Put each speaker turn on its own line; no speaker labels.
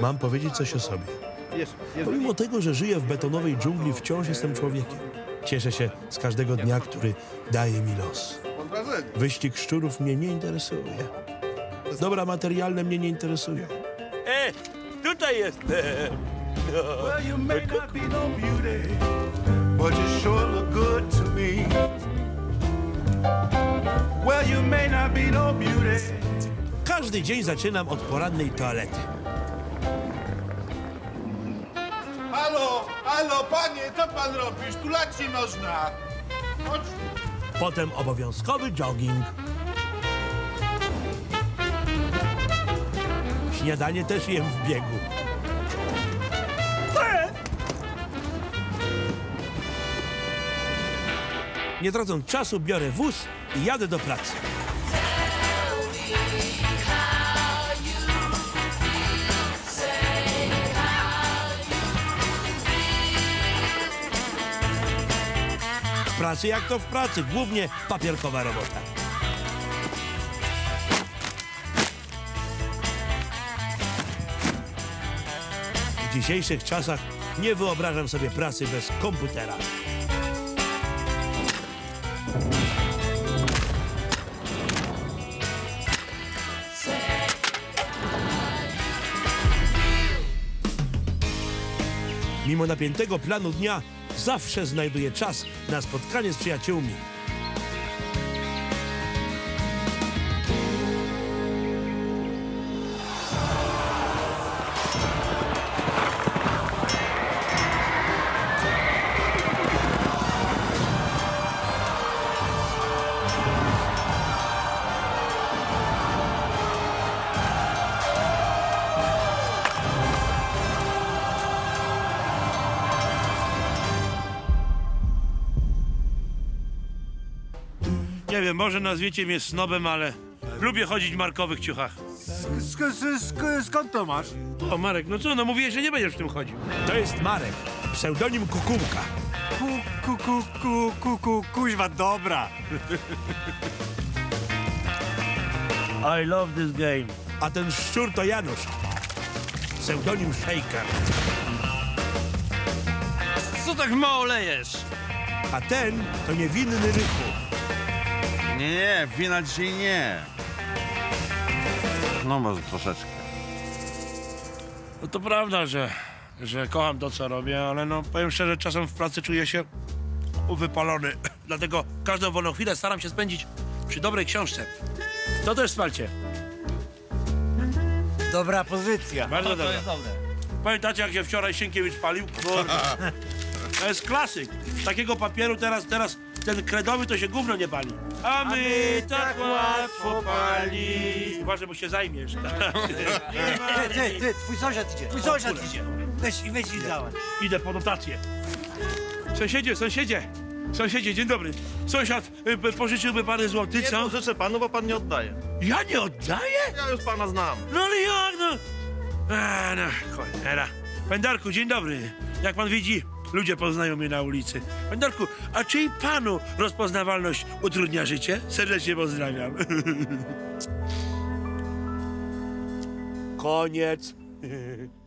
Mam powiedzieć coś o sobie. Pomimo tego, że żyję w betonowej dżungli, wciąż jestem człowiekiem. Cieszę się z każdego dnia, który daje mi los. Wyścig szczurów mnie nie interesuje. Dobra materialne mnie nie interesują. E, tutaj jest.
Well, you may not be no beauty, but you sure look good to me. Well, you may not be no beauty.
Każdy dzień zaczynam od porannej toalety.
Halo, halo, panie, co pan robisz? Tu laci nożna. Chodź tu.
Potem obowiązkowy jogging. Śniadanie też jem w biegu. Nie tracąc czasu, biorę wóz i jadę do pracy. Pracy jak to w pracy, głównie papierkowa robota. W dzisiejszych czasach nie wyobrażam sobie pracy bez komputera. Mimo napiętego planu dnia zawsze znajduję czas na spotkanie z przyjaciółmi. Nie wiem, może nazwiecie mnie snobem, ale lubię chodzić w markowych ciuchach.
Sk sk sk skąd to masz?
O, Marek, no co, no mówiłeś, że nie będziesz w tym chodził. To jest Marek, pseudonim Kukułka.
Ku, ku, ku, ku, ku, ku, kuźwa, dobra.
I love this game. A ten szczur to Janusz, pseudonim Shaker.
Co tak mało lejesz?
A ten to niewinny Rychu.
Nie, nie, wina dzisiaj nie. No może troszeczkę.
No to prawda, że, że kocham to, co robię, ale no powiem szczerze, czasem w pracy czuję się wypalony. Dlatego każdą wolną chwilę staram się spędzić przy dobrej książce. To też wsparcie.
Dobra pozycja.
Bardzo
dobre.
Pamiętacie, jak się wczoraj Sienkiewicz palił? Kurde. To jest klasyk. Z takiego papieru teraz, teraz ten kredowy to się gówno nie pali. A my tak łatwo pali. Uważaj, bo się zajmiesz.
Ty, ty, ty, twój sąsiad idzie. Twój sąsiad idzie. Weź, weź i załatw.
Idę po dotację. Sąsiedzie, sąsiedzie. Sąsiedzie, dzień dobry. Sąsiad y, p- pożyczyłby parę złotych, co?
życzę panu, bo pan nie oddaje.
Ja nie oddaję?
Ja już pana znam.
No ale jak no? A, no, cholera. Pędarku, dzień dobry. Jak pan widzi, ludzie poznają mnie na ulicy. Pędarku, a czy i panu rozpoznawalność utrudnia życie? Serdecznie pozdrawiam. Koniec.